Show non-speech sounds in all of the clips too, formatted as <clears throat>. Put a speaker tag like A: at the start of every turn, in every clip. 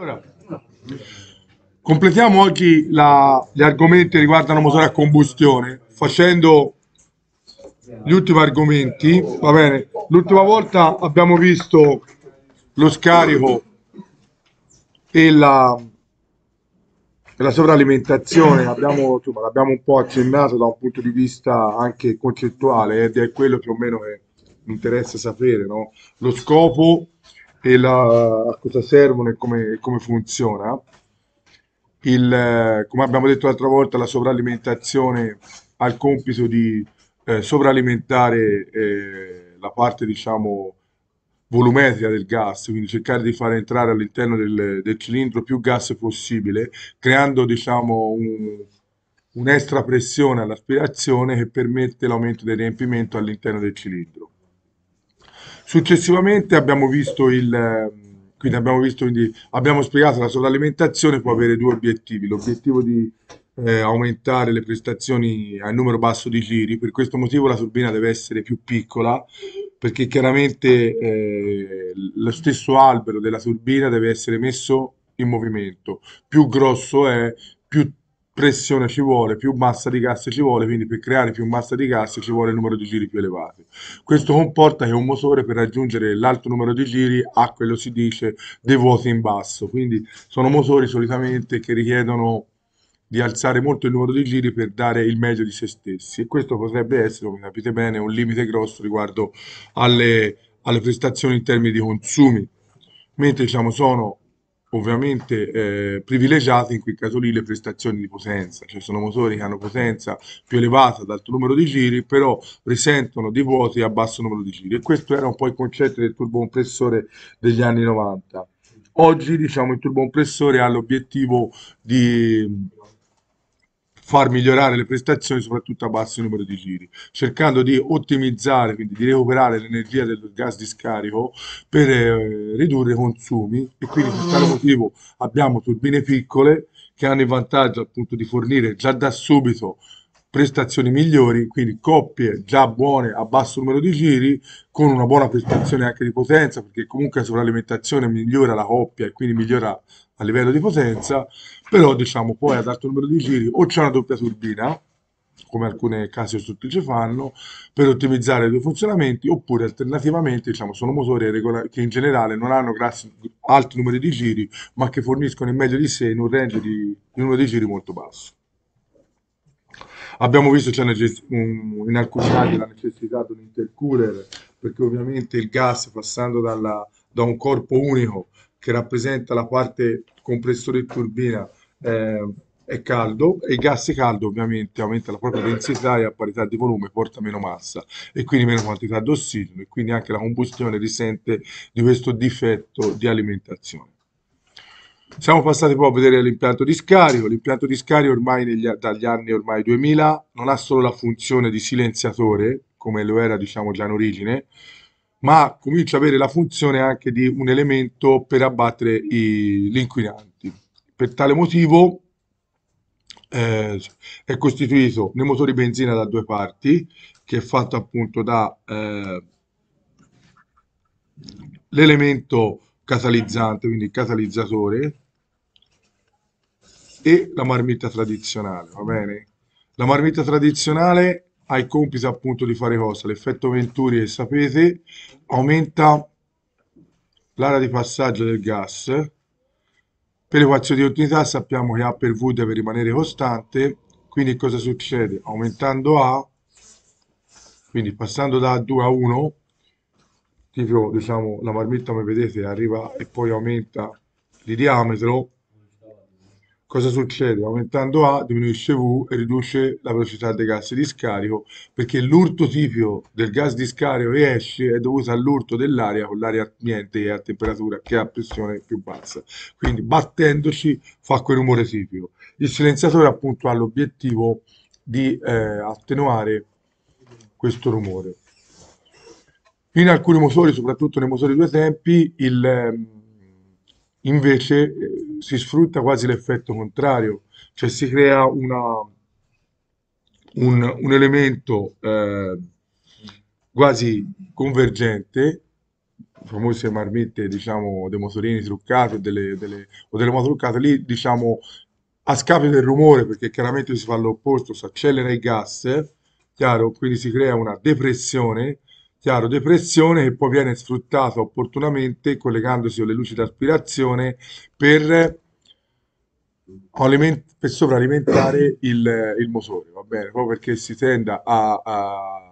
A: Allora, completiamo oggi la- gli argomenti che riguardano motore a combustione facendo gli ultimi argomenti. Va bene, l'ultima volta abbiamo visto lo scarico e la, e la sovralimentazione, abbiamo, insomma, l'abbiamo un po' accennato da un punto di vista anche concettuale ed è quello più o meno che mi interessa sapere, no? Lo scopo e la, a cosa servono e come, come funziona. Il, eh, come abbiamo detto l'altra volta, la sovralimentazione ha il compito di eh, sovralimentare eh, la parte, diciamo, volumetrica del gas, quindi cercare di far entrare all'interno del, del cilindro più gas possibile, creando, diciamo, un, un'extra pressione all'aspirazione che permette l'aumento del riempimento all'interno del cilindro. Successivamente abbiamo visto il, quindi abbiamo visto, quindi abbiamo spiegato la sovralimentazione può avere due obiettivi, l'obiettivo di eh, aumentare le prestazioni al numero basso di giri, per questo motivo la turbina deve essere più piccola, perché chiaramente eh, lo stesso albero della turbina deve essere messo in movimento, più grosso è, più pressione ci vuole, più massa di gas ci vuole, quindi per creare più massa di gas ci vuole il numero di giri più elevato. Questo comporta che un motore per raggiungere l'alto numero di giri ha quello si dice dei vuoti in basso, quindi sono motori solitamente che richiedono di alzare molto il numero di giri per dare il meglio di se stessi. E questo potrebbe essere, come capite bene, un limite grosso riguardo alle, alle prestazioni in termini di consumi, mentre diciamo sono ovviamente eh, privilegiate in quel caso lì le prestazioni di potenza, cioè sono motori che hanno potenza più elevata ad alto numero di giri, però risentono di vuoti a basso numero di giri e questo era un po' il concetto del turbocompressore degli anni 90. Oggi diciamo il turbocompressore ha l'obiettivo di far migliorare le prestazioni soprattutto a basso numero di giri, cercando di ottimizzare, quindi di recuperare l'energia del gas di scarico per eh, ridurre i consumi. E quindi per tale motivo abbiamo turbine piccole che hanno il vantaggio appunto di fornire già da subito prestazioni migliori, quindi coppie già buone a basso numero di giri, con una buona prestazione anche di potenza, perché comunque la sovralimentazione migliora la coppia e quindi migliora a livello di potenza, però diciamo poi ad alto numero di giri o c'è una doppia turbina, come alcune case costruttrici fanno, per ottimizzare i due funzionamenti, oppure alternativamente diciamo, sono motori che in generale non hanno grassi, alti numeri di giri, ma che forniscono il meglio di sé in un range di, di numero di giri molto basso. Abbiamo visto c'è in alcuni casi la necessità di un intercooler, perché ovviamente il gas passando dalla, da un corpo unico che rappresenta la parte compressore e turbina eh, è caldo e il gas caldo ovviamente aumenta la propria densità e a parità di volume porta meno massa e quindi meno quantità di ossigeno e quindi anche la combustione risente di questo difetto di alimentazione. Siamo passati poi a vedere l'impianto di scarico. L'impianto di scarico ormai negli, dagli anni ormai 2000 non ha solo la funzione di silenziatore, come lo era diciamo già in origine, ma comincia ad avere la funzione anche di un elemento per abbattere gli inquinanti. Per tale motivo eh, è costituito nei motori benzina da due parti, che è fatto appunto da eh, l'elemento catalizzante, quindi il catalizzatore, e la marmitta tradizionale, va bene? La marmitta tradizionale ha il compito appunto di fare cosa? L'effetto Venturi, sapete, aumenta l'area di passaggio del gas. Per l'equazione di continuità sappiamo che A per V deve rimanere costante, quindi cosa succede? Aumentando A, quindi passando da 2 a 1, tipo diciamo la marmitta come vedete arriva e poi aumenta di diametro, Cosa succede? Aumentando A diminuisce V e riduce la velocità dei gas di scarico perché l'urto tipico del gas di scarico che esce è dovuto all'urto dell'aria con l'aria ambiente che è a temperatura che ha pressione più bassa. Quindi battendoci fa quel rumore tipico. Il silenziatore appunto ha l'obiettivo di eh, attenuare questo rumore. In alcuni motori, soprattutto nei motori due tempi, il, ehm, invece eh, si sfrutta quasi l'effetto contrario, cioè si crea una, un, un, elemento eh, quasi convergente famose marmitte, diciamo, dei motorini truccati delle, delle, o delle moto truccate, lì, diciamo, a scapito del rumore, perché chiaramente si fa l'opposto, si accelera il gas, chiaro? Quindi si crea una depressione, chiaro? Depressione che poi viene sfruttata opportunamente collegandosi alle luci d'aspirazione per per sovralimentare il, il motore, va bene? Proprio perché si tende a, a-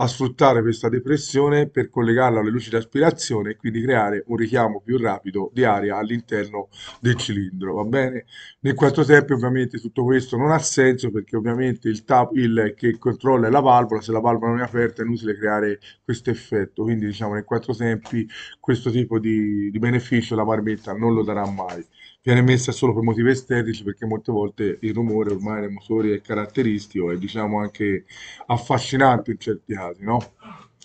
A: a sfruttare questa depressione per collegarla alle luci di aspirazione e quindi creare un richiamo più rapido di aria all'interno del cilindro, va bene? Nel quattro tempi ovviamente tutto questo non ha senso perché ovviamente il, tap, il che controlla è la valvola, se la valvola non è aperta è inutile creare questo effetto, quindi diciamo nei quattro tempi questo tipo di, di beneficio la marmetta non lo darà mai viene messa solo per motivi estetici perché molte volte il rumore ormai nei motori è caratteristico e diciamo anche affascinante in certi casi, no?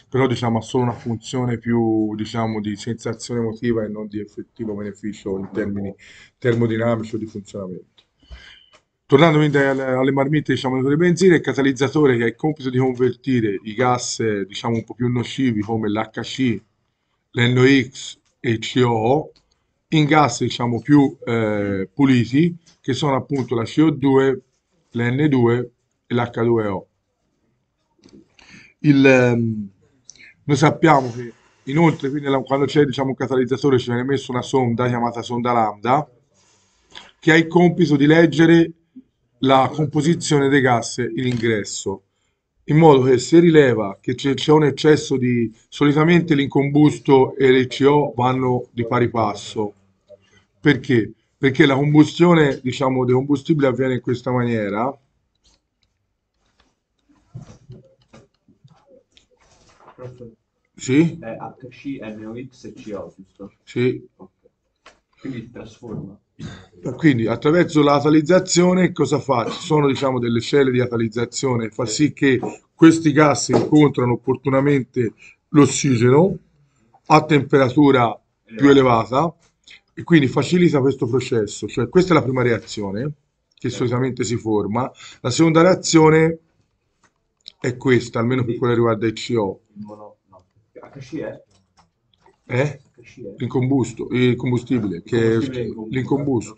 A: Però diciamo ha solo una funzione più diciamo di sensazione emotiva e non di effettivo beneficio in termini termodinamici o di funzionamento. Tornando quindi alle, marmitte, diciamo, di benzina, il catalizzatore che ha il compito di convertire i gas, diciamo, un po' più nocivi come l'HC, l'NOx e il CO in gas diciamo più eh, puliti che sono appunto la CO2, l'N2 e l'H2O. Il, ehm, noi sappiamo che inoltre quindi, quando c'è diciamo, un catalizzatore ci viene messo una sonda chiamata sonda lambda che ha il compito di leggere la composizione dei gas in ingresso in modo che se rileva che c'è, un eccesso di solitamente l'incombusto e l'ECO vanno di pari passo perché? Perché la combustione, diciamo, dei combustibili avviene in questa maniera. Sì?
B: È HC, NOx e CO, giusto?
A: Sì.
B: Okay. Quindi trasforma.
A: Quindi attraverso la catalizzazione cosa fa? Ci sono diciamo delle celle di catalizzazione, fa sì che questi gas incontrano opportunamente l'ossigeno a temperatura più elevata e quindi facilita questo processo, cioè questa è la prima reazione che solitamente si forma, la seconda reazione è questa, almeno per quello che riguarda il CO.
B: No, no.
A: Eh? L'incombusto, il combustibile, che è l'incombusto.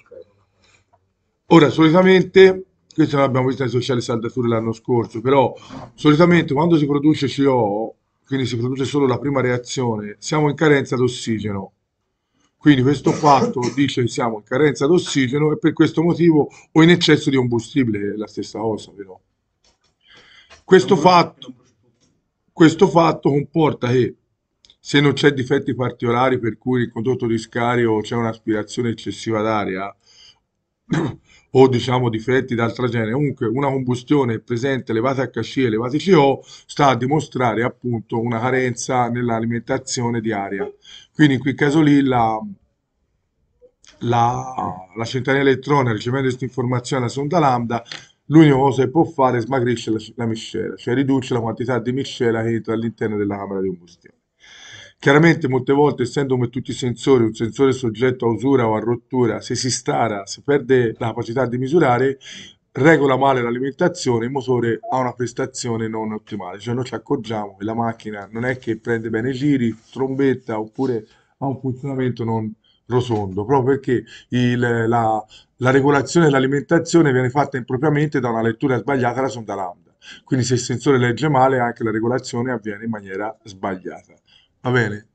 A: Ora, solitamente, questo l'abbiamo visto nei sociali saldature l'anno scorso, però solitamente quando si produce CO, quindi si produce solo la prima reazione, siamo in carenza d'ossigeno quindi questo fatto dice che siamo in carenza d'ossigeno e per questo motivo o in eccesso di combustibile, è la stessa cosa però. Questo fatto, questo fatto comporta che se non c'è difetti particolari per cui il condotto di scarico c'è un'aspirazione eccessiva d'aria <clears throat> o diciamo difetti d'altra genere, comunque una combustione presente elevata HC e elevati CO sta a dimostrare appunto una carenza nell'alimentazione di aria. Quindi in quel caso lì la, la, la centrale elettronica ricevendo questa informazione da sonda lambda l'unica cosa che può fare è smagrisce la, la miscela, cioè riduce la quantità di miscela che entra all'interno della camera di combustione. Chiaramente molte volte, essendo come tutti i sensori, un sensore soggetto a usura o a rottura, se si stara, se perde la capacità di misurare, regola male l'alimentazione, il motore ha una prestazione non ottimale, cioè noi ci accorgiamo che la macchina non è che prende bene i giri, trombetta oppure ha un funzionamento non rotondo, proprio perché il, la, la, regolazione dell'alimentazione viene fatta impropriamente da una lettura sbagliata della sonda lambda. Quindi se il sensore legge male anche la regolazione avviene in maniera sbagliata. Va bene?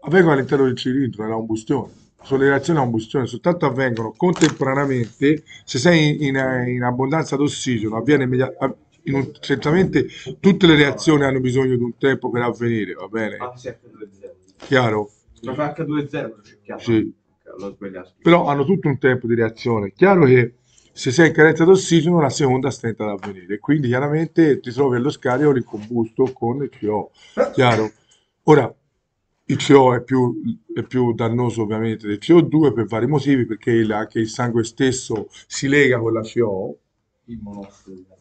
A: Avvengono all'interno del cilindro, nella combustione sono le reazioni a combustione, soltanto avvengono contemporaneamente, se sei in, in, in abbondanza d'ossigeno, avviene immediatamente, certamente tutte le reazioni hanno bisogno di un tempo per avvenire, va bene? Chiaro?
B: H2.0
A: sì. Però hanno tutto un tempo di reazione. Chiaro che se sei in carenza d'ossigeno la seconda stenta ad avvenire, quindi chiaramente ti trovi allo scarico l'incombusto con il CO. Chiaro? Ora, il CO è più, è più, dannoso ovviamente del CO2 per vari motivi, perché il, anche il sangue stesso si lega con la CO.
B: Il monossido.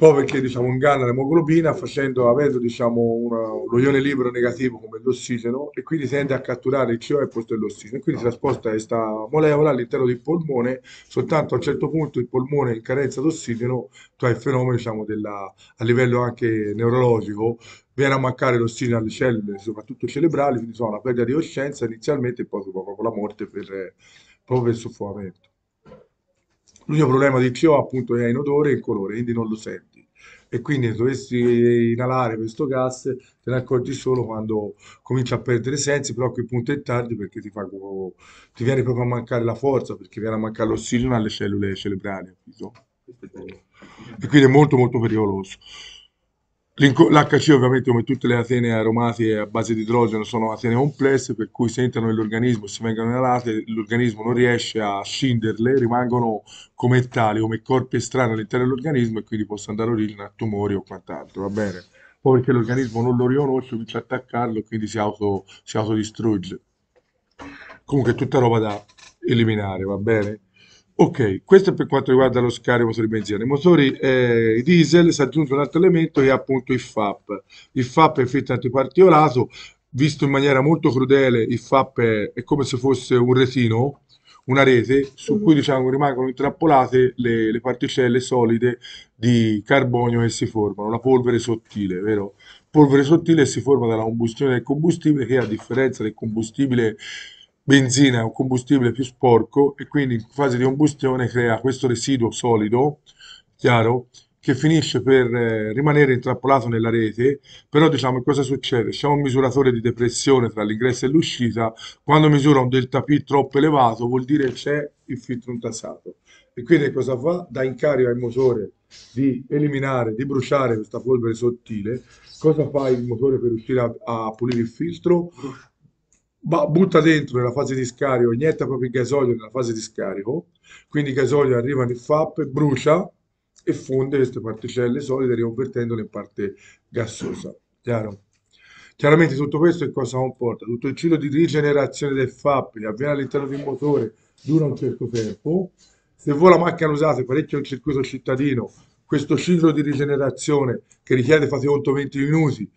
A: Poi perché diciamo inganna l'emoglobina facendo, avendo diciamo una- lo ione libero negativo come l'ossigeno e quindi tende a catturare il CO2 al posto dell'ossigeno e quindi si sposta questa molecola all'interno del polmone, soltanto a un certo punto il polmone in carenza d'ossigeno, tu hai il fenomeno diciamo della, a livello anche neurologico, viene a mancare l'ossigeno alle cellule, soprattutto cerebrali, quindi sono una perdita di coscienza inizialmente e poi proprio la morte per, proprio per soffocamento. L'unico problema di CO appunto è in odore e in colore, quindi non lo senti. E quindi dovessi inalare questo gas, te ne accorgi solo quando cominci a perdere sensi, però a quel punto è tardi perché ti, fa, ti viene proprio a mancare la forza, perché viene a mancare l'ossigeno alle cellule cerebrali. E quindi è molto molto pericoloso. L'HC ovviamente come tutte le atene aromatiche a base di idrogeno sono atene complesse per cui se entrano nell'organismo e si vengono inalate l'organismo non riesce a scinderle, rimangono come tali, come corpi estranei all'interno dell'organismo e quindi possono andare origine a tumori o quant'altro, va bene? Poi perché l'organismo non lo riconosce, comincia a attaccarlo e quindi si, auto, si autodistrugge. Comunque è tutta roba da eliminare, va bene? Ok, questo è per quanto riguarda lo scarico motori benzina. Nei motori eh, diesel si aggiunge un altro elemento che è appunto il FAP. Il FAP è effetto antiparticolato, visto in maniera molto crudele, il FAP è, è come se fosse un retino, una rete su cui diciamo, rimangono intrappolate le, le, particelle solide di carbonio che si formano, la polvere sottile, vero? Polvere sottile si forma dalla combustione del combustibile che a differenza del combustibile benzina è un combustibile più sporco e quindi in fase di combustione crea questo residuo solido, chiaro, che finisce per eh, rimanere intrappolato nella rete, però diciamo cosa succede? C'è un misuratore di depressione tra l'ingresso e l'uscita, quando misura un delta P troppo elevato vuol dire che c'è il filtro intasato e quindi cosa fa? Dà incarico al motore di eliminare, di bruciare questa polvere sottile. Cosa fa il motore per riuscire a, a pulire il filtro? Butta dentro nella fase di scarico, inietta proprio il gasolio nella fase di scarico, quindi il gasolio arriva nel FAP, brucia e fonde queste particelle solide riconvertendole in parte gassosa. Chiaro? Chiaramente tutto questo che cosa comporta? Tutto il ciclo di rigenerazione del FAP che avviene all'interno del motore dura un certo tempo. Se voi la macchina usate parecchio un circuito cittadino, questo ciclo di rigenerazione che richiede, fate conto, 20 minuti,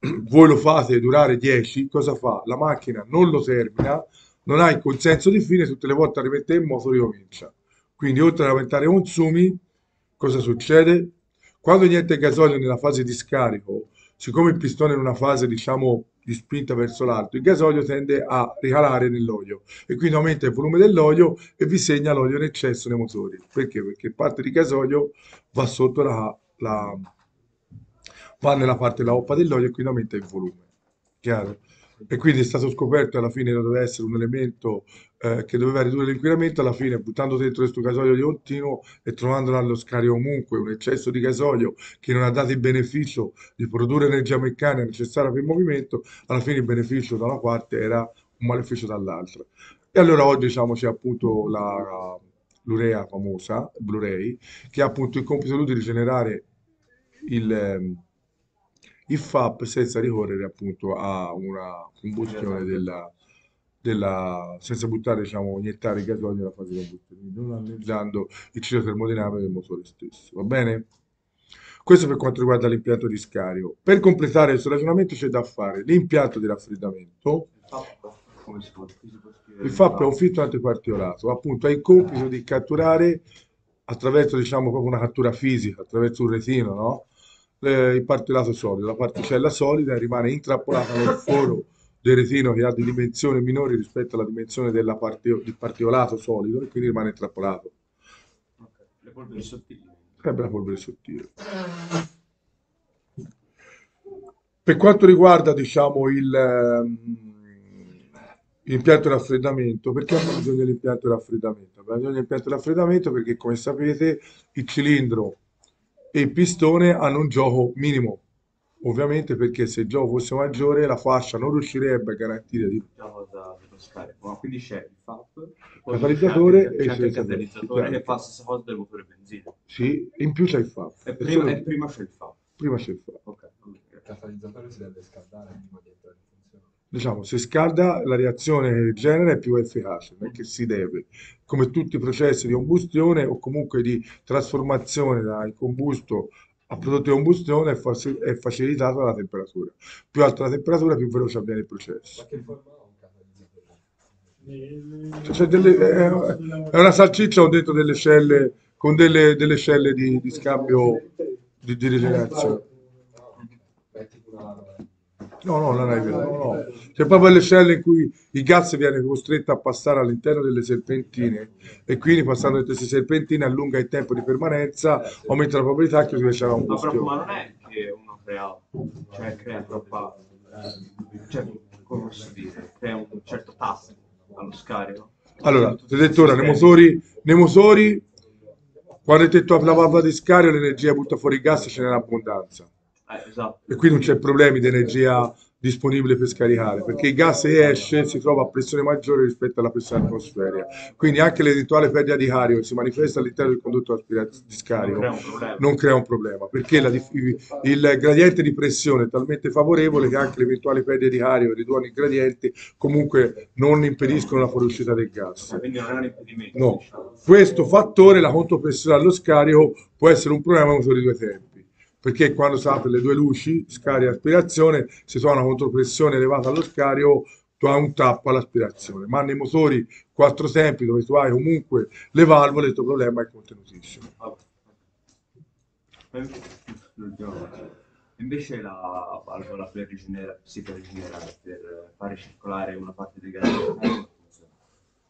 A: voi lo fate durare 10, cosa fa? La macchina non lo termina, non ha il consenso di fine, tutte le volte rimette in moto ricomincia. Quindi oltre ad aumentare i consumi, cosa succede? Quando niente gasolio nella fase di scarico, siccome il pistone è in una fase diciamo di spinta verso l'alto, il gasolio tende a ricalare nell'olio e quindi aumenta il volume dell'olio e vi segna l'olio in eccesso nei motori. Perché? Perché parte di gasolio va sotto la, la va nella parte della hoppa dell'olio e quindi aumenta il volume. Chiaro? E quindi è stato scoperto che alla fine doveva essere un elemento eh, che doveva ridurre l'inquinamento, alla fine buttando dentro questo gasolio di continuo e trovandolo allo scarico comunque un eccesso di gasolio che non ha dato il beneficio di produrre energia meccanica necessaria per il movimento, alla fine il beneficio da una parte era un maleficio dall'altra. E allora oggi diciamo c'è appunto la, l'urea famosa, Blu-ray, che ha appunto il compito di rigenerare il ehm, il FAP senza ricorrere appunto a una combustione della, della senza buttare, diciamo, iniettare il gasolio nella fase di combustione, non analizzando il ciclo termodinamico del motore stesso. Va bene? Questo per quanto riguarda l'impianto di scarico. Per completare questo ragionamento c'è da fare l'impianto di raffreddamento. Il FAP è un filtro antiparticolato, appunto ha il compito di catturare attraverso diciamo proprio una cattura fisica, attraverso un retino, no? Il partiolato solido, la particella solida rimane intrappolata nel foro del retino che ha di dimensioni minori rispetto alla dimensione della parte, del particolato solido e quindi rimane intrappolato.
B: Okay. Le polveri sottili.
A: Sempre la polvere sottile. Per quanto riguarda diciamo, il, ehm, l'impianto di raffreddamento, perché abbiamo bisogno dell'impianto di raffreddamento? Abbiamo bisogno dell'impianto di raffreddamento perché come sapete il cilindro e il pistone hanno un gioco minimo. Ovviamente perché se il gioco fosse maggiore la fascia non riuscirebbe a garantire di
B: Gioco da. Quindi c'è il FAP,
A: Catalizzatore
B: c'è
A: e
B: il
A: c'è il
B: catalizzatore
A: catalizzatore.
B: che fa la stessa cosa del motore benzina.
A: Sì, in più c'è il FAP.
B: E
A: E
B: prima, e prima c'è il FAP.
A: prima c'è il FAP.
B: Ok.
C: Il catalizzatore si deve scaldare prima di entrare in.
A: Diciamo, se scalda la reazione genera è più efficace, che si deve. Come tutti i processi di combustione o comunque di trasformazione dal combusto a prodotti di combustione è, faci- è facilitata dalla temperatura. Più alta la temperatura, più veloce avviene il processo.
C: Catalizzatore?
A: Cioè, delle- è, è una salsiccia con dentro delle celle, con delle, delle celle di, di scambio di, di rigenerazione. No, no, non è vero, no, no. C'è proprio le celle in cui il gas viene costretto a passare all'interno delle serpentine e quindi passando da queste serpentine allunga il tempo di permanenza, aumenta la probabilità che si riesca a un
B: proprio, ma non è che uno crea, cioè crea troppa, cioè, come posso dire, crea un certo tasso allo scarico.
A: Allora, ti ho detto ora, nei motori, nei motori, quando hai detto la valvola di scarico, l'energia butta fuori il gas ce n'è in abbondanza.
B: Eh, esatto.
A: e quindi non c'è problemi di energia disponibile per scaricare, perché il gas che esce si trova a pressione maggiore rispetto alla pressione atmosferica. Quindi anche l'eventuale perdita di carico che si manifesta all'interno del condotto di
B: Non
A: scarico
B: crea un problema.
A: non crea un problema, perché la il gradiente di pressione è talmente favorevole che anche le eventuali perdite di carico che riducono il gradiente comunque non impediscono la fuoriuscita del gas.
B: Quindi non è un impedimento.
A: No,
B: diciamo.
A: questo fattore, la contropressione allo scarico, può essere un problema ai motori di due tempi, perché quando si apre le due luci, scarico e aspirazione, si trova una contropressione elevata allo scarico, tu hai un tappo all'aspirazione, ma nei motori quattro tempi dove tu hai comunque le valvole, il tuo problema è contenutissimo.
B: Invece la valvola per rigenerare, si può rigenerare per fare circolare una parte del gas.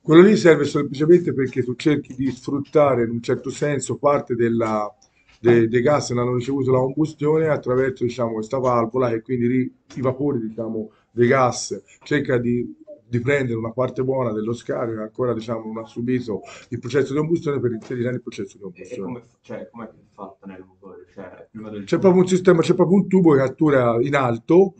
A: Quello lì serve semplicemente perché tu cerchi di sfruttare in un certo senso parte della, de- dei gas che hanno ricevuto la combustione attraverso diciamo, questa valvola e quindi ri- i vapori diciamo, dei gas cerca di, di prendere una parte buona dello scarico che ancora diciamo, non ha subito il processo di combustione per inserire nel processo di combustione.
B: come, cioè, com'è che è fatta nel motore? Cioè, del
A: C'è proprio un sistema, c'è proprio un tubo che cattura in alto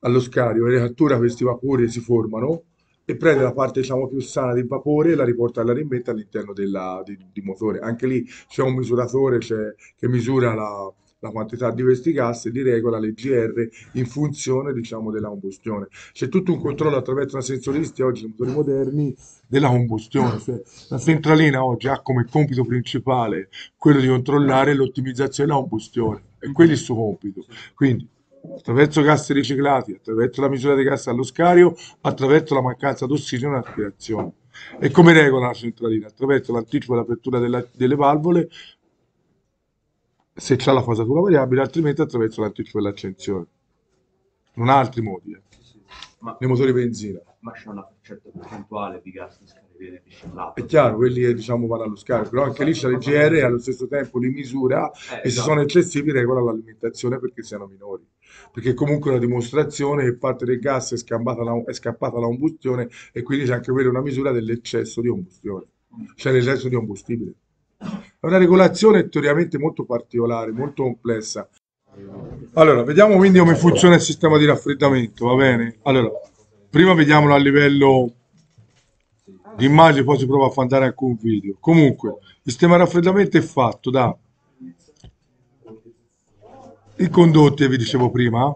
A: allo scarico e cattura questi vapori che si formano e prende la parte diciamo più sana del vapore e la riporta alla rimmetta all'interno della, di, di motore. Anche lì c'è un misuratore c'è- che misura la, la quantità di questi gas e li regola le GR in funzione diciamo della combustione. C'è tutto un controllo attraverso una sensoristica oggi nei motori moderni della combustione. Cioè, la centralina oggi ha come compito principale quello di controllare l'ottimizzazione della combustione e quello è il suo compito. Quindi attraverso gas riciclati, attraverso la misura dei gas allo scarico, attraverso la mancanza d'ossigeno e l'aspirazione. E come regola la centralina? Attraverso l'anticipo e l'apertura della- delle valvole, se c'è la fasatura variabile, altrimenti attraverso l'anticipo e l'accensione. Non ha altri modi, eh.
B: Ma,
A: nei motori benzina.
B: ma c'è una certa percentuale di gas che viene riciclato.
A: È chiaro, quelli diciamo vanno allo scarico, però anche lì c'è le GR e allo stesso tempo li misura
B: Eh,
A: e se
B: esatto.
A: sono eccessivi regola l'alimentazione perché siano minori. Perché comunque una dimostrazione che parte del gas è la, è scappata la combustione e quindi c'è anche quella una misura dell'eccesso di combustione, cioè l'eccesso di combustibile. È una regolazione teoricamente molto particolare, molto complessa. Allora, vediamo quindi come funziona il sistema di raffreddamento, va bene? Allora, prima vediamolo a livello di immagine, poi si prova a far andare anche un video. Comunque, il sistema di raffreddamento è fatto da i condotti, vi dicevo prima,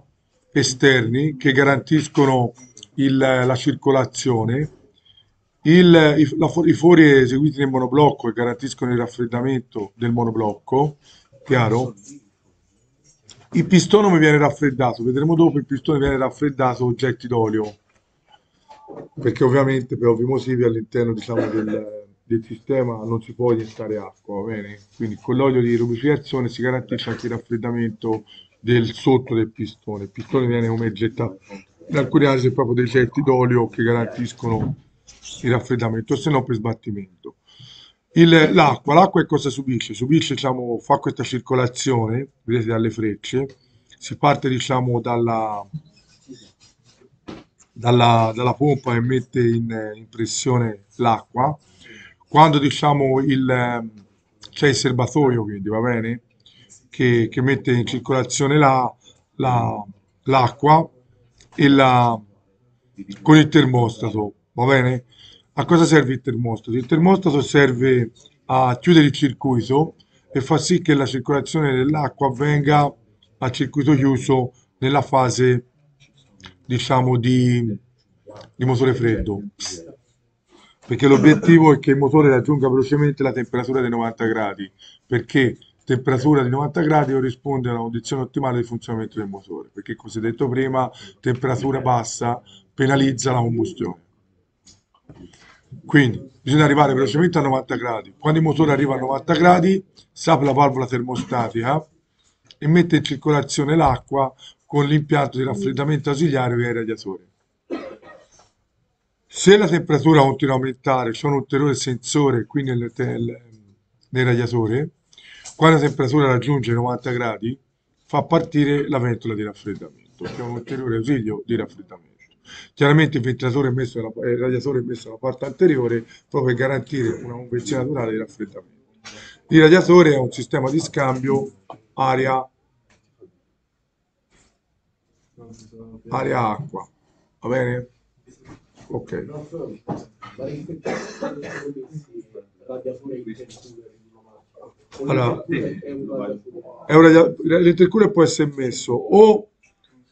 A: esterni, che garantiscono il- la circolazione, il- i, la i fori eseguiti nel monoblocco che garantiscono il raffreddamento del monoblocco, chiaro? Il pistone viene raffreddato? Vedremo dopo, il pistone viene raffreddato con getti d'olio, perché ovviamente per ovvi motivi all'interno diciamo, del, del sistema non si può iniettare acqua, va bene? Quindi con l'olio di lubrificazione si garantisce anche il raffreddamento del sotto del pistone. Il pistone viene come gettato, in alcuni casi proprio dei getti d'olio che garantiscono il raffreddamento, se no per sbattimento. Il- l'acqua, l'acqua cosa subisce? Subisce, diciamo, fa questa circolazione, vedete dalle frecce, si parte, diciamo, dalla, dalla, dalla pompa e mette in, in pressione l'acqua. Quando, diciamo, il, ehm, c'è il serbatoio, quindi, va bene? Che, che mette in circolazione la- la- l'acqua e la, con il termostato, va bene? A cosa serve il termostato? Il termostato serve a chiudere il circuito e fa sì che la circolazione dell'acqua avvenga a circuito chiuso nella fase, diciamo, di, di motore freddo. Perché l'obiettivo è che il motore raggiunga velocemente la temperatura dei 90 gradi, perché temperatura di 90 gradi corrisponde a una condizione ottimale di funzionamento del motore, perché come si è detto prima, temperatura bassa penalizza la combustione. Quindi bisogna arrivare velocemente a 90 gradi. Quando il motore arriva a 90 gradi, si apre la valvola termostatica e mette in circolazione l'acqua con l'impianto di raffreddamento ausiliario è il radiatore. Se la temperatura continua a aumentare, c'è un ulteriore sensore qui nel, nel, nel radiatore, quando la temperatura raggiunge i 90 gradi, fa partire la ventola di raffreddamento, che è un ulteriore ausilio di raffreddamento. Chiaramente il ventilatore messo nella, il radiatore è messo nella parte anteriore proprio per garantire una convezione naturale di raffreddamento. Il radiatore è un sistema di scambio aria aria-acqua, va bene? Ok. Allora, l'intercooler può essere messo o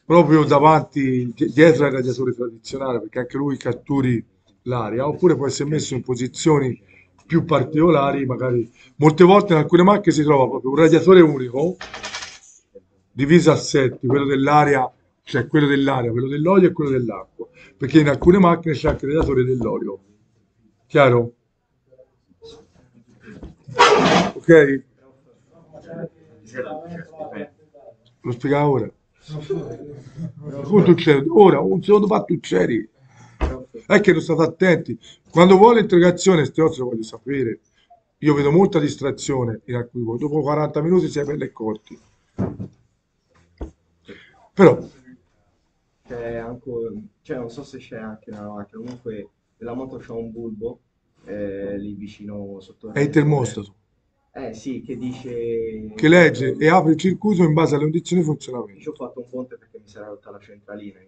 A: proprio davanti, dietro al radiatore tradizionale, perché anche lui catturi l'aria, oppure può essere messo in posizioni più particolari, magari molte volte in alcune macchine si trova proprio un radiatore unico diviso a setti, quello dell'aria, cioè quello dell'aria, quello dell'olio e quello dell'acqua, perché in alcune macchine c'è anche il radiatore dell'olio. Chiaro? Ok? Lo spiegavo ora. C'è, ora un secondo fa tu c'eri. È che non state attenti. Quando vuole l'integrazione, queste cose voglio sapere. Io vedo molta distrazione in alcuni. Dopo 40 minuti si è belli e corti. Però,
B: C'è anche, cioè non so se c'è anche nella macchina, comunque la moto c'ha un bulbo eh, lì vicino sotto
A: è il termostato
B: Eh sì, che dice...
A: che legge e apre il circuito in base alle condizioni di funzionamento.
B: Ci ho fatto un ponte perché mi si era rotta la centralina,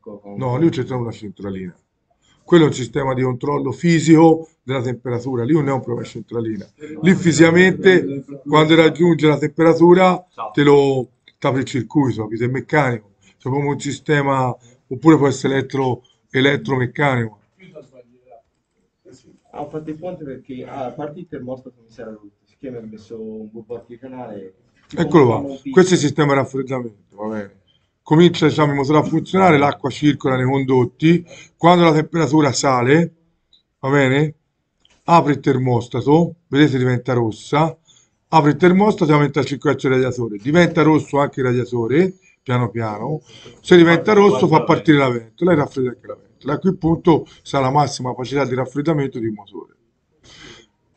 B: con-
A: No, lì c'è una centralina. Quello è un sistema di controllo fisico della temperatura, lì non è un problema centralina. Lì fisicamente, quando raggiunge la temperatura, te lo apre il circuito, capito? È meccanico. C'è come un sistema, oppure può essere elettro, elettromeccanico.
B: Ah, ho fatto il ponte perché ah, a parte il termostato mi era rotto, siccome ha messo un bulbo artigianale. tipo
A: Eccolo qua, questo è il sistema di raffreddamento, va bene. Comincia diciamo, il motore a funzionare, l'acqua circola nei condotti, quando la temperatura sale, va bene, apre il termostato, vedete diventa rossa, apre il termostato e aumenta il circolazione del radiatore, diventa rosso anche il radiatore, piano piano, se diventa rosso fa partire la ventola e raffredda anche la ventola, a quel punto sarà la massima capacità di raffreddamento del motore.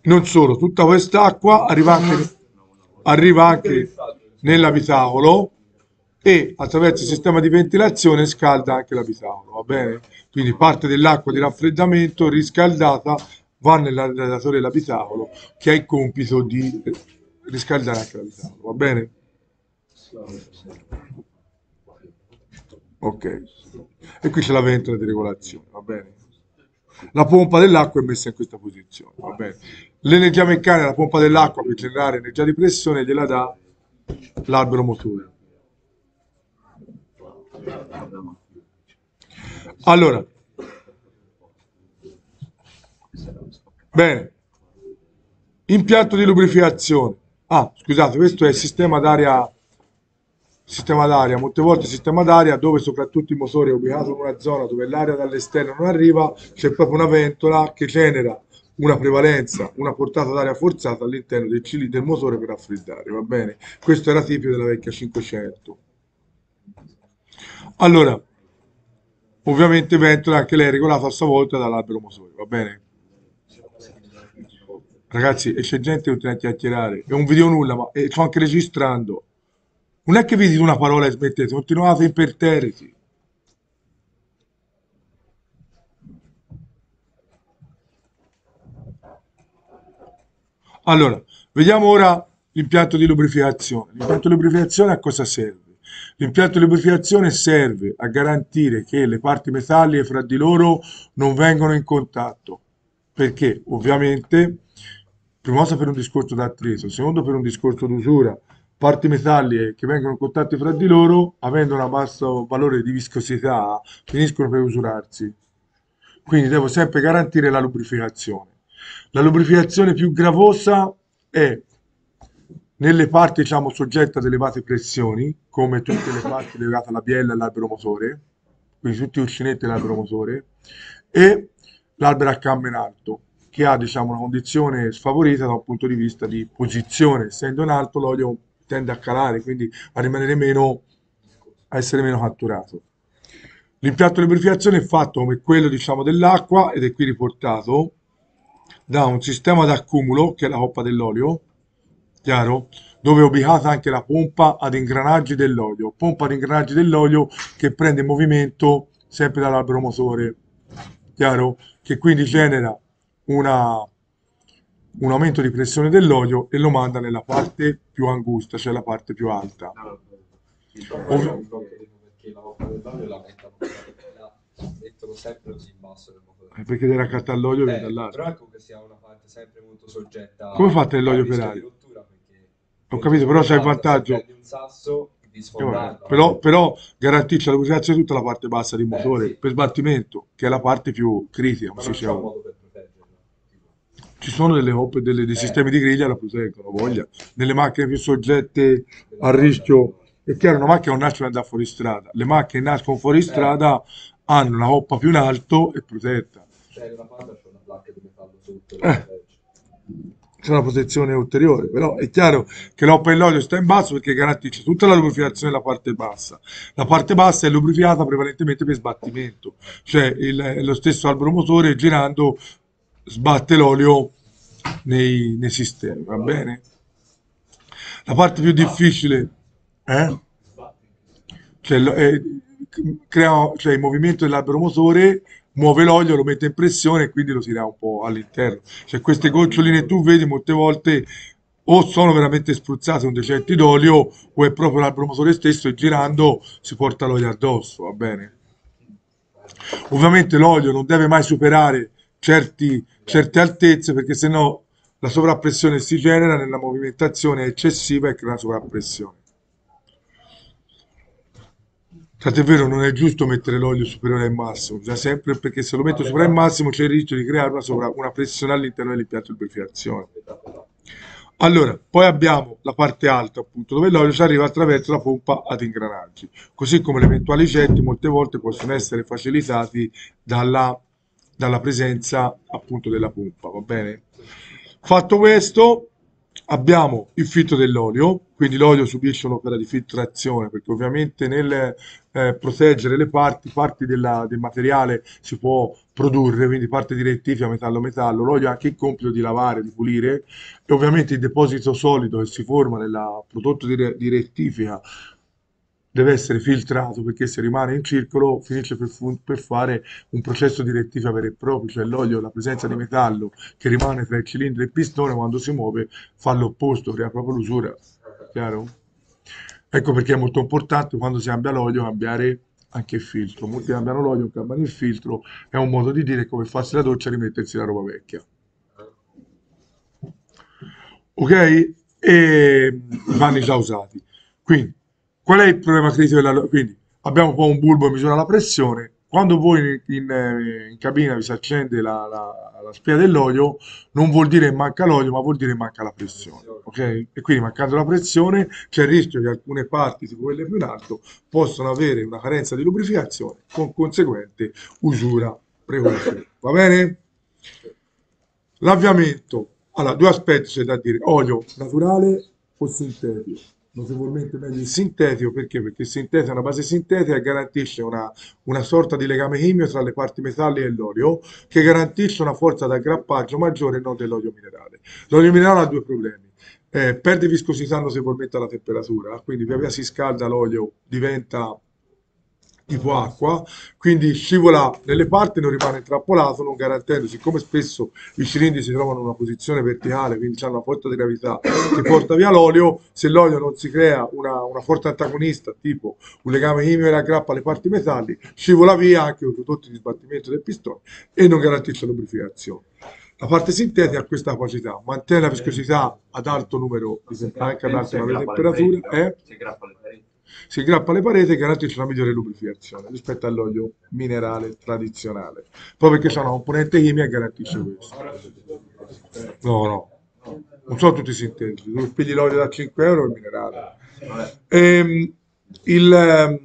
A: Non solo, tutta quest'acqua arriva anche, arriva anche nell'abitacolo e attraverso il sistema di ventilazione scalda anche l'abitacolo, va bene? Quindi parte dell'acqua di raffreddamento riscaldata va nel radiatore dell'abitacolo che ha il compito di riscaldare anche l'abitacolo, va bene? Ok. E qui c'è la ventola di regolazione, va bene? La pompa dell'acqua è messa in questa posizione, va bene? L'energia meccanica, la pompa dell'acqua per generare energia di pressione gliela dà l'albero motore. Allora, bene, impianto di lubrificazione. Ah, scusate, questo è il sistema d'aria, sistema d'aria, molte volte sistema d'aria dove soprattutto il motore è ubicato in una zona dove l'aria dall'esterno non arriva, c'è proprio una ventola che genera una prevalenza, una portata d'aria forzata all'interno del cilindro del motore per raffreddare, va bene? Questo era tipico della vecchia 500. Allora, ovviamente ventola anche lei è regolata a sua volta dall'albero motore, va bene? Ragazzi, e c'è gente che continua a chiacchierare, è un video nulla, ma sto anche registrando. Non è che vi dite una parola e smettete, continuate imperterriti. Allora, vediamo ora l'impianto di lubrificazione. L'impianto di lubrificazione a cosa serve? L'impianto di lubrificazione serve a garantire che le parti metalliche fra di loro non vengano in contatto, perché ovviamente, prima cosa per un discorso d'attrito, secondo per un discorso d'usura, parti metalliche che vengono in contatto fra di loro, avendo un basso valore di viscosità, finiscono per usurarsi. Quindi devo sempre garantire la lubrificazione. La lubrificazione più gravosa è nelle parti diciamo, soggette ad elevate pressioni, come tutte le parti legate alla biella e all'albero motore, quindi tutti gli uscinetti dell'albero motore, e l'albero a campo in alto, che ha diciamo, una condizione sfavorita da un punto di vista di posizione. Essendo in alto l'olio tende a calare, quindi a rimanere meno, a essere meno catturato. L'impianto di lubrificazione è fatto come quello diciamo, dell'acqua ed è qui riportato da un sistema d'accumulo, che è la coppa dell'olio, chiaro? Dove è ubicata anche la pompa ad ingranaggi dell'olio, pompa ad ingranaggi dell'olio che prende movimento sempre dall'albero motore, chiaro? Che quindi genera una, un aumento di pressione dell'olio e lo manda nella parte più angusta, cioè la parte più alta.
C: Dell'olio la mettono, sempre così in basso.
A: Eh, Perché deve raccattare l'olio
C: Eh,
A: eh, dall'alto.
C: però ecco che sia una parte sempre molto soggetta
A: Come fate l'olio per aria?
C: di
A: Ho capito, però c'è il vantaggio.
C: prendi un sasso di
A: Eh, Però, però garantisce di tutta la parte bassa del
C: Eh,
A: motore
C: sì.
A: per sbattimento, che è la parte più critica.
C: ma non c'è un modo per.
A: Ci sono delle coppe, delle- dei
C: Eh.
A: sistemi di griglia la proteggono, voglia. Nelle macchine più soggette a rischio, è chiaro, una macchina non nasce da fuori strada. Le macchine che nascono fuori strada hanno una coppa più in alto e protetta.
C: Cioè, Panda c'è una placca di metallo sotto.
A: Eh. C'è una protezione ulteriore, però è chiaro che l'oppa dell'olio sta in basso perché garantisce tutta la lubrificazione della parte bassa. La parte bassa è lubrificata prevalentemente per sbattimento, cioè il- lo stesso albero motore girando sbatte l'olio nei, nei sistemi, va bene? La parte più difficile eh? Cioè, eh, crea, cioè il movimento dell'albero motore muove l'olio, lo mette in pressione e quindi lo tira un po' all'interno. Cioè queste goccioline tu vedi molte volte o sono veramente spruzzate con dei certi d'olio o è proprio l'albero motore stesso e girando si porta l'olio addosso, va bene? Ovviamente l'olio non deve mai superare certi- certe altezze perché sennò la sovrappressione si genera nella movimentazione eccessiva e crea una sovrappressione. Tant'è vero, non è giusto mettere l'olio superiore al massimo, bisogna sempre perché se lo metto superiore al massimo c'è il rischio di creare una, sovra- una pressione all'interno dell'impianto di lubrificazione. Allora, poi abbiamo la parte alta, appunto, dove l'olio ci arriva attraverso la pompa ad ingranaggi, così come le eventuali getti molte volte possono essere facilitati dalla, dalla presenza appunto della pompa, va bene? Fatto questo, abbiamo il filtro dell'olio, quindi l'olio subisce un'opera di filtrazione perché ovviamente nel eh, proteggere le parti, parti della- del materiale si può produrre, quindi parte di rettifica, metallo-metallo, l'olio ha anche il compito di lavare, di pulire e ovviamente il deposito solido che si forma nel prodotto di, re- di rettifica deve essere filtrato perché se rimane in circolo finisce per, per fare un processo di rettifica vero e proprio, cioè l'olio, la presenza di metallo che rimane tra il cilindro e il pistone quando si muove fa l'opposto, crea proprio l'usura, chiaro? Ecco perché è molto importante quando si cambia l'olio cambiare anche il filtro. Molti cambiano l'olio, cambiano il filtro, è un modo di dire come farsi la doccia e rimettersi la roba vecchia. Ok? E i panni già usati. Quindi, qual è il problema critico della... Quindi, abbiamo poi un bulbo che misura la pressione. Quando voi in, in, eh, in cabina vi si accende la, la, la spia dell'olio, non vuol dire che manca l'olio, ma vuol dire che manca la pressione. Ok? E quindi mancando la pressione c'è il rischio che alcune parti, tipo quelle più in alto, possano avere una carenza di lubrificazione con conseguente usura precoce. Va bene? L'avviamento. Allora, due aspetti c'è da dire. Olio naturale o sintetico? Notevolmente meglio il sintetico perché? Perché il sintetico è una base sintetica e garantisce una, una sorta di legame chimico tra le parti metalliche e l'olio che garantisce una forza d'aggrappaggio maggiore non dell'olio minerale. L'olio minerale ha due problemi. Eh, perde viscosità notevolmente alla temperatura, quindi via via si scalda l'olio, diventa tipo acqua, quindi scivola nelle parti, non rimane intrappolato, non garantendo, siccome spesso i cilindri si trovano in una posizione verticale, quindi hanno una forza di gravità che porta via l'olio, se l'olio non si crea una, una forza antagonista, tipo un legame chimico che aggrappa alle parti metalliche, scivola via anche i prodotti di sbattimento del pistone e non garantisce lubrificazione. La parte sintetica ha questa capacità, mantiene la viscosità ad alto numero, di anche ad alta temperatura, eh?
B: Si grappa le pareti.
A: Si aggrappa alle pareti e garantisce una migliore lubrificazione rispetto all'olio minerale tradizionale. Proprio perché una componente chimica garantisce questo. No, no. non sono tutti sintetici, tu pigli l'olio da 5 euro è minerale.
B: Vabbè,
A: Ehm, il, ehm,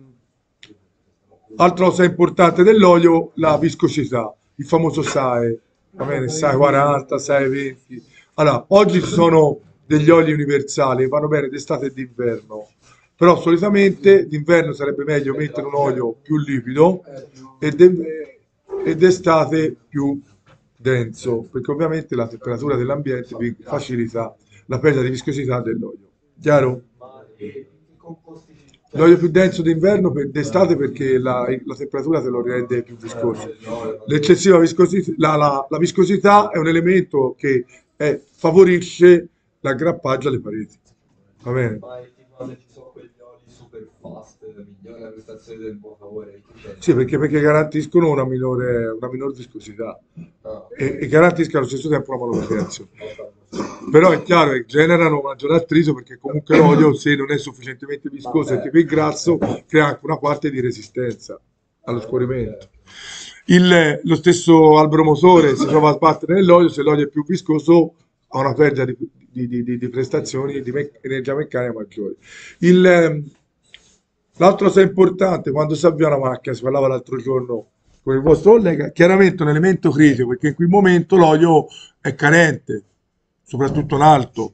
A: altra cosa importante dell'olio, la viscosità, il famoso SAE, va bene, SAE 40, SAE 20. Allora, oggi ci sono degli oli universali, vanno bene d'estate e d'inverno, però solitamente d'inverno sarebbe meglio mettere un olio più liquido e de- e d'estate più denso, perché ovviamente la temperatura dell'ambiente vi facilita la perdita di viscosità dell'olio. Chiaro? L'olio più denso d'inverno per d'estate perché la, la temperatura te lo rende più viscoso. L'eccessiva viscosità, la, la- la viscosità è un elemento che eh, favorisce l'aggrappaggio alle pareti. Va bene?
C: Ma è tipo quando ci sono quegli oli fast, migliore la prestazione del che c'è?
A: Sì, perché, perché garantiscono una minore, una minor viscosità
C: Ah,
A: e, e garantiscono allo stesso tempo una manutenzione. <coughs>
C: ok.
A: Però è chiaro che generano maggiore attrito perché comunque <coughs> l'olio, se non è sufficientemente viscoso e tipo il grasso, crea anche una parte di resistenza allo scorrimento. Il- lo stesso albero motore si trova a sbattere nell'olio, se l'olio è più viscoso ha una perdita di, di- di- di- prestazioni di me- energia meccanica maggiori. Il, ehm, l'altra cosa importante, quando si avvia una macchina, si parlava l'altro giorno con il vostro collega, chiaramente un elemento critico perché in quel momento l'olio è carente, soprattutto in alto.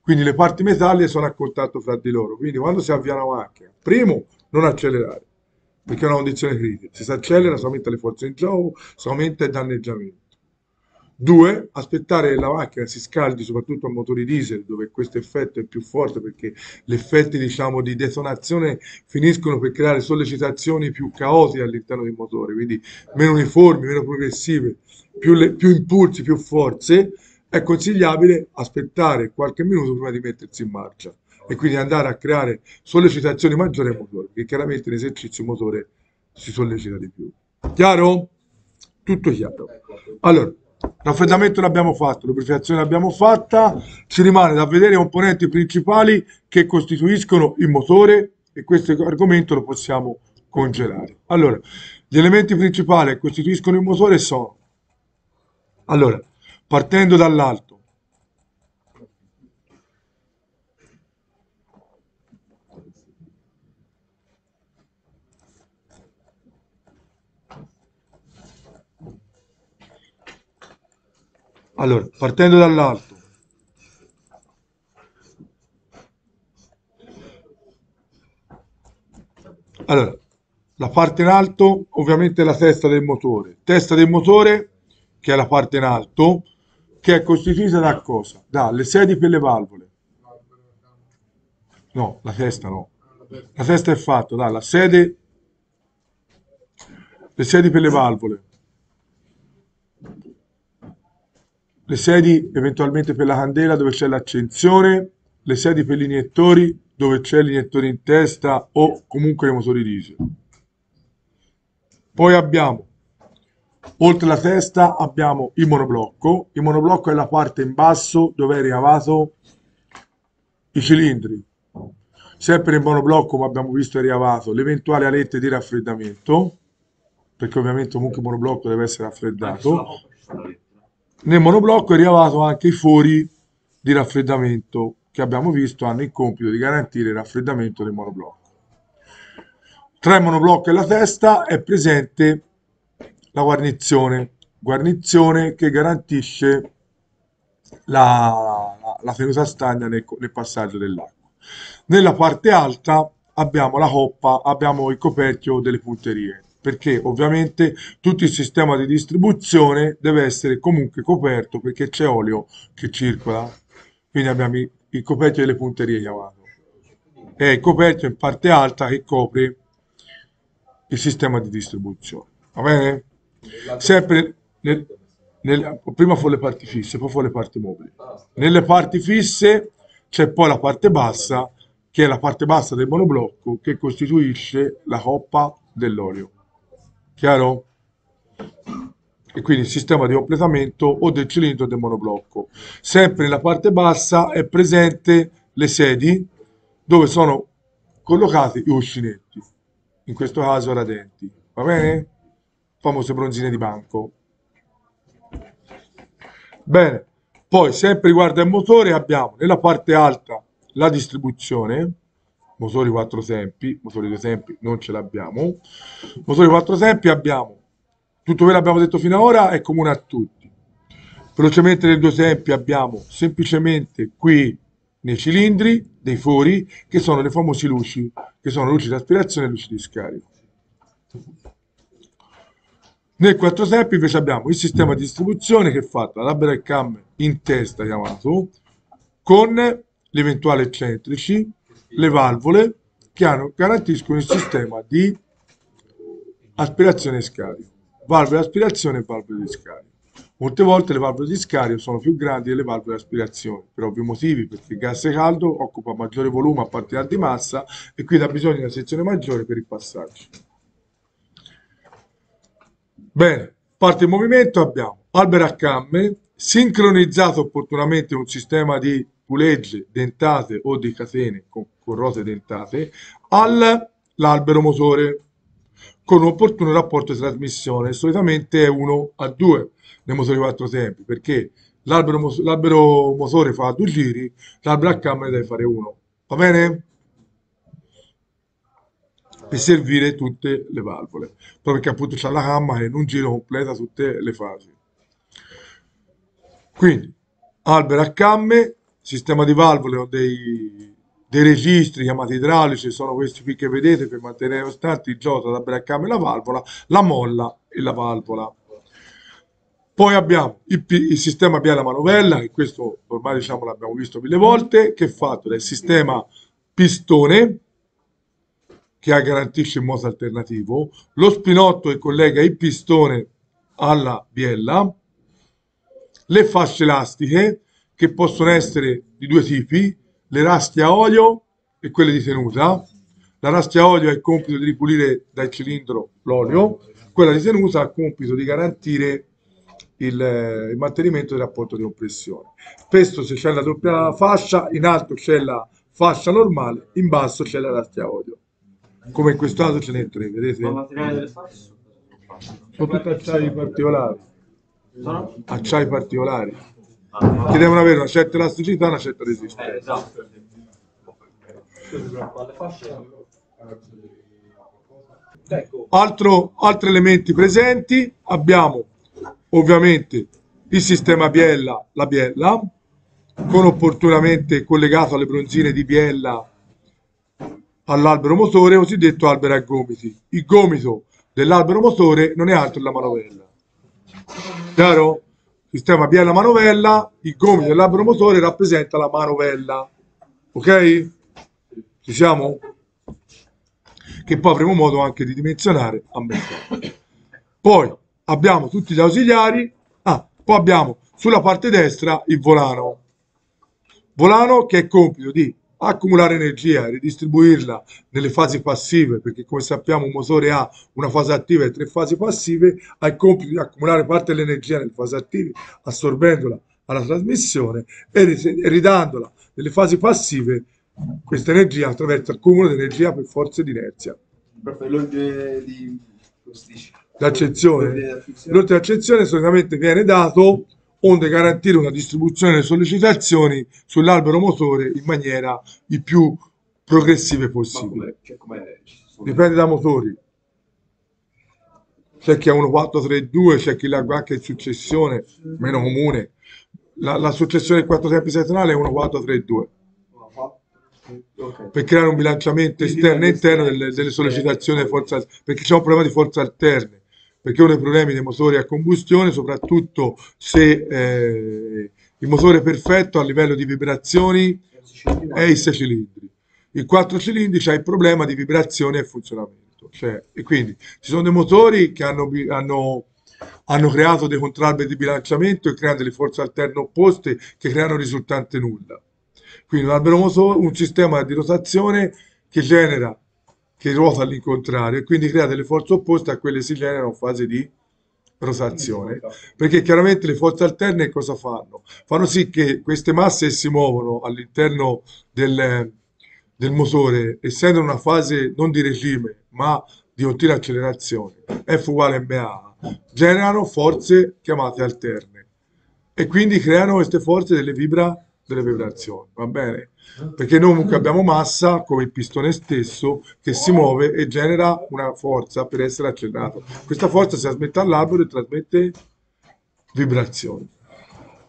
A: Quindi le parti metalliche sono a contatto fra di loro. Quindi quando si avvia una macchina, primo, non accelerare, perché è una condizione critica. Se si accelera si aumenta le forze in gioco, si aumenta il danneggiamento. Due, aspettare che la macchina si scaldi soprattutto a motori diesel dove questo effetto è più forte perché gli effetti diciamo di detonazione finiscono per creare sollecitazioni più caotiche all'interno del motore, quindi meno uniformi, meno progressive, più, le- più impulsi, più forze, è consigliabile aspettare qualche minuto prima di mettersi in marcia e quindi andare a creare sollecitazioni maggiori al motore, perché chiaramente in esercizio motore si sollecita di più. Chiaro? Tutto chiaro. Allora, raffreddamento l'abbiamo fatto, lubrificazione l'abbiamo fatta, ci rimane da vedere i componenti principali che costituiscono il motore e questo argomento lo possiamo congelare. Allora, gli elementi principali che costituiscono il motore sono, allora, partendo dall'alto, allora, partendo dall'alto, Allora, la parte in alto ovviamente è la testa del motore. Testa del motore, che è la parte in alto, che è costituita da cosa? Dalle sedie per le valvole. No, la testa no. La testa è fatta dalla sede, le sedie per le valvole, le sedie eventualmente per la candela dove c'è l'accensione, le sedie per gli iniettori dove c'è l'iniettore in testa o comunque i motori diesel. Poi abbiamo, oltre la testa, abbiamo il monoblocco. Il monoblocco è la parte in basso dove è ricavato i cilindri. Sempre nel monoblocco, come abbiamo visto, è ricavato l'eventuale alette di raffreddamento, perché ovviamente comunque il monoblocco deve essere raffreddato. Nel monoblocco è ricavato anche i fori di raffreddamento che abbiamo visto hanno il compito di garantire il raffreddamento del monoblocco. Tra il monoblocco e la testa è presente la guarnizione, guarnizione che garantisce la, la tenuta stagna nel, nel passaggio dell'acqua. Nella parte alta abbiamo la coppa, abbiamo il coperchio delle punterie, perché ovviamente tutto il sistema di distribuzione deve essere comunque coperto perché c'è olio che circola. Quindi abbiamo il, coperchio delle punterie chiamato. È il coperchio in parte alta che copre il sistema di distribuzione. Va bene? Sempre nel- nel- prima fu le parti fisse, poi fu le parti mobili. Nelle parti fisse c'è poi la parte bassa, che è la parte bassa del monoblocco, che costituisce la coppa dell'olio. Chiaro? E quindi il sistema di completamento o del cilindro del monoblocco. Sempre nella parte bassa è presente le sedi dove sono collocati i cuscinetti, in questo caso radenti. Va bene? Famose bronzine di banco. Bene, Poi, sempre riguardo al motore, abbiamo nella parte alta la distribuzione, motori 4 sempi, motori 2 sempi non ce l'abbiamo, motori 4 sempi abbiamo, tutto quello che abbiamo detto fino ad ora è comune a tutti. Velocemente nel 2 sempi abbiamo semplicemente qui nei cilindri dei fori che sono le famose luci, che sono luci di aspirazione e luci di scarico. Nel 4 step invece abbiamo il sistema di distribuzione che è fatto da Labrador Cam in testa chiamato, con gli eventuali eccentrici, le valvole che garantiscono il sistema di aspirazione e scarico. Valvole di aspirazione e valvole di scarico. Molte volte le valvole di scarico sono più grandi delle valvole di aspirazione, per ovvi motivi, perché il gas caldo occupa maggiore volume a partire di massa e quindi ha bisogno di una sezione maggiore per il passaggio. Bene, parte in movimento abbiamo albero a camme, sincronizzato opportunamente un sistema di pulegge dentate o di catene con, con rose dentate all'albero motore con un opportuno rapporto di trasmissione, solitamente è 1 a 2 nei motori 4 tempi, perché l'albero, motore fa due giri, l'albero a camme deve fare uno. Va bene? per servire tutte le valvole, proprio perché appunto c'è la gamma e in un giro completa tutte le fasi. Quindi, albero a camme, sistema di valvole o dei, dei registri chiamati idraulici, sono questi qui che vedete per mantenere costanti il gioco albero a camme e la valvola, la molla e la valvola. Poi abbiamo il, il sistema biela manovella, che questo ormai diciamo l'abbiamo visto mille volte, che è fatto del sistema pistone, che garantisce il moto alternativo, lo spinotto che collega il pistone alla biella, le fasce elastiche che possono essere di due tipi, le rastie a olio e quelle di tenuta. La rastia a olio ha il compito di ripulire dal cilindro l'olio, quella di tenuta ha il compito di garantire il, il mantenimento del rapporto di compressione. Spesso se c'è la doppia fascia, in alto c'è la fascia normale, in basso c'è la rastia a olio come in questo caso ce n'è tre, vedete? Sono tutti acciai particolari, acciai particolari, che devono avere una certa elasticità e una certa
B: eh,
A: resistenza.
B: esatto.
C: Ecco,
A: Altro, altri elementi presenti abbiamo ovviamente il sistema biella, la biella, con opportunamente collegato alle bronzine di biella all'albero motore, cosiddetto albero a gomiti. Il gomito dell'albero motore non è altro che la manovella. Chiaro? Sistema biella manovella, il gomito dell'albero motore rappresenta la manovella. Ok? Ci siamo? Che poi avremo modo anche di dimensionare a metà. Poi abbiamo tutti gli ausiliari. Ah, poi abbiamo sulla parte destra il volano. Volano che è compito di accumulare energia e ridistribuirla nelle fasi passive, perché come sappiamo un motore ha una fase attiva e tre fasi passive, ha il compito di accumulare parte dell'energia nelle fasi attive, assorbendola alla trasmissione e ridandola nelle fasi passive questa energia attraverso accumulo di energia per forze di inerzia.
D: L'ordine di.
A: L'accezione. L'ordine di accezione solitamente viene dato onde garantire una distribuzione delle sollecitazioni sull'albero motore in maniera il più progressive
B: Ma
A: possibile.
B: cioè,
A: Dipende da motori. C'è chi ha uno 432, c'è chi l'ha anche in successione, meno comune. La, la successione del 4 tempi settenale è uno 432
D: Ok.
A: per creare un bilanciamento esterno e interno delle, delle sollecitazioni forza, perché c'è un problema di forze alterne, perché uno dei problemi dei motori a combustione, soprattutto se eh, il motore perfetto a livello di vibrazioni è i 6 cilindri. Il 4 cilindri c'è il problema di vibrazione e funzionamento. Cioè, e quindi ci sono dei motori che hanno, hanno, hanno creato dei contralberi di bilanciamento e creano delle forze alterne opposte che creano risultante nulla. Quindi un motore, un sistema di rotazione che genera, che ruota all'incontrario e quindi crea delle forze opposte a quelle si generano in fase di rotazione. Perché chiaramente le forze alterne cosa fanno? Fanno sì che queste masse si muovono all'interno del, del motore, essendo in una fase non di regime, ma di continua accelerazione, F uguale ma, generano forze chiamate alterne. e quindi creano queste forze delle vibra, delle vibrazioni, va bene? Perché noi comunque abbiamo massa come il pistone stesso che si muove e genera una forza per essere accelerato. Questa forza si trasmette all'albero e trasmette vibrazioni.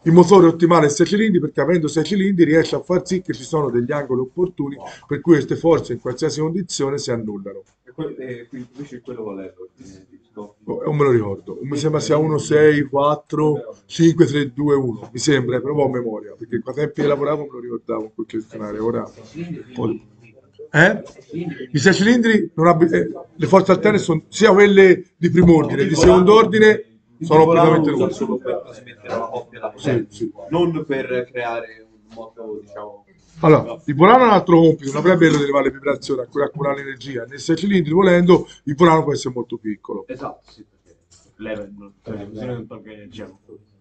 A: Il motore ottimale è 6 cilindri perché avendo 6 cilindri riesce a far sì che ci sono degli angoli opportuni per cui queste forze in qualsiasi condizione si annullano.
B: E quindi invece quello scoppio?
A: Oh, Non me lo ricordo, mi sembra sia 1, 6, 4, 5, 3, 2, 1. Mi sembra, però ho a memoria perché qua tempi che lavoravo me lo ricordavo quel questionario. Ora, poi- eh? I 6 cilindri, non abbi- eh, le forze alterne sono sia quelle di primo ordine, di secondo ordine sono completamente
B: usa solo per trasmettere una coppia
A: Sì, sì.
B: non per creare un moto, diciamo...
A: Allora, il volano ha un altro compito, non avrebbe di elevare le vibrazioni, a cui accumulare l'energia. Nei 6 cilindri, volendo, il volano può essere molto piccolo.
B: Esatto, sì, perché non, tolga energia.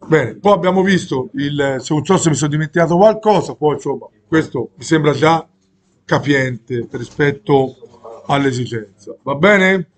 A: Bene, poi abbiamo visto, il, se non so se mi sono dimenticato qualcosa, poi insomma, questo mi sembra già capiente rispetto all'esigenza. Va bene?